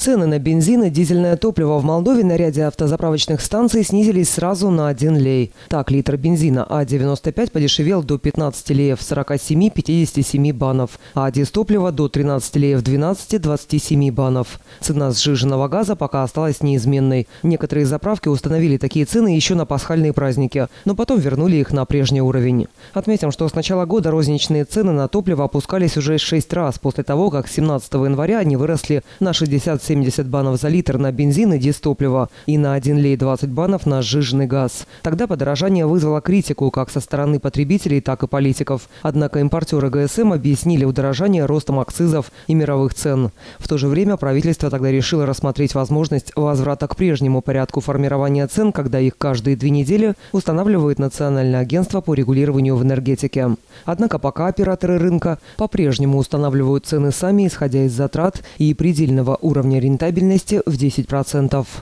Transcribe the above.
Цены на бензин и дизельное топливо в Молдове на ряде автозаправочных станций снизились сразу на 1 лей. Так, литр бензина А95 подешевел до 15 леев 47-57 банов, а дистоплива до 13 леев 12-27 банов. Цена сжиженного газа пока осталась неизменной. Некоторые заправки установили такие цены еще на пасхальные праздники, но потом вернули их на прежний уровень. Отметим, что с начала года розничные цены на топливо опускались уже 6 раз после того, как 17 января они выросли на 67 70 банов за литр на бензин и дистопливо и на 1 лей 20 банов на сжиженный газ. Тогда подорожание вызвало критику как со стороны потребителей, так и политиков. Однако импортеры ГСМ объяснили удорожание ростом акцизов и мировых цен. В то же время правительство тогда решило рассмотреть возможность возврата к прежнему порядку формирования цен, когда их каждые две недели устанавливает Национальное агентство по регулированию в энергетике. Однако пока операторы рынка по-прежнему устанавливают цены сами, исходя из затрат и предельного уровня рентабельности в 10%.